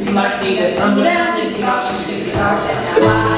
You might see that some of them the.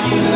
Bye.